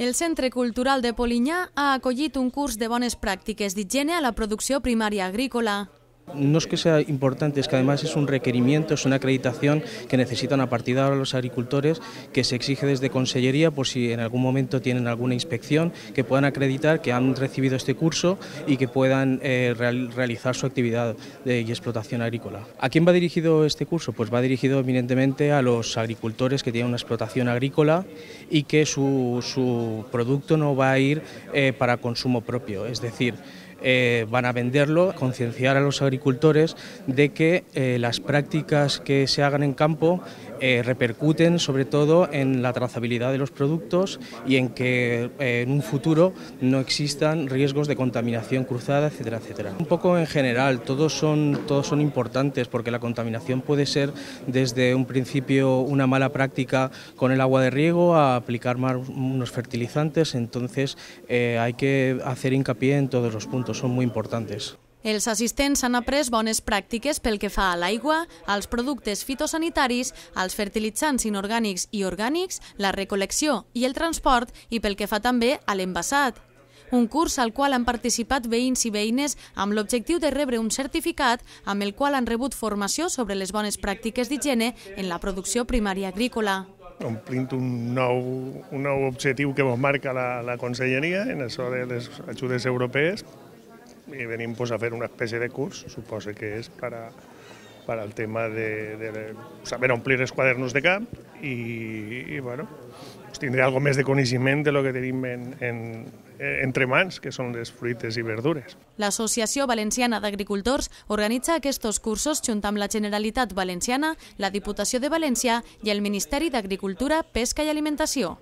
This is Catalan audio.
El Centre Cultural de Polinyà ha acollit un curs de bones pràctiques d'higiene a la producció primària agrícola. No es que sea importante, es que además es un requerimiento, es una acreditación que necesitan a partir de ahora los agricultores, que se exige desde Consellería por si en algún momento tienen alguna inspección, que puedan acreditar que han recibido este curso y que puedan eh, real, realizar su actividad de, y explotación agrícola. ¿A quién va dirigido este curso? Pues va dirigido evidentemente a los agricultores que tienen una explotación agrícola y que su, su producto no va a ir eh, para consumo propio, es decir, eh, van a venderlo, concienciar a los agricultores de que eh, las prácticas que se hagan en campo eh, repercuten sobre todo en la trazabilidad de los productos y en que en un futuro no existan riesgos de contaminación cruzada, etcétera, etcétera. Un poco en general, todos son, todos son importantes porque la contaminación puede ser desde un principio una mala práctica con el agua de riego a aplicar más unos fertilizantes, entonces hay que hacer hincapié en todos los puntos, son muy importantes. Els assistents han après bones pràctiques pel que fa a l'aigua, als productes fitosanitaris, als fertilitzants inorgànics i orgànics, la recolecció i el transport i pel que fa també a l'envasat. Un curs al qual han participat veïns i veïnes amb l'objectiu de rebre un certificat amb el qual han rebut formació sobre les bones pràctiques d'higiene en la producció primària agrícola omplint un nou, un nou objectiu que ens marca la, la Conselleria en això de les ajudes europees i venim pues, a fer una espècie de curs, suposo que és per a, per al tema de, de saber omplir els quadernos de camp i, i bueno, pues tindré algo més de coneixement de lo que tenim en, en, entre mans, que són les fruites i verdures. L'Associació Valenciana d'Agricultors organitza aquests cursos junt amb la Generalitat Valenciana, la Diputació de València i el Ministeri d'Agricultura, Pesca i Alimentació.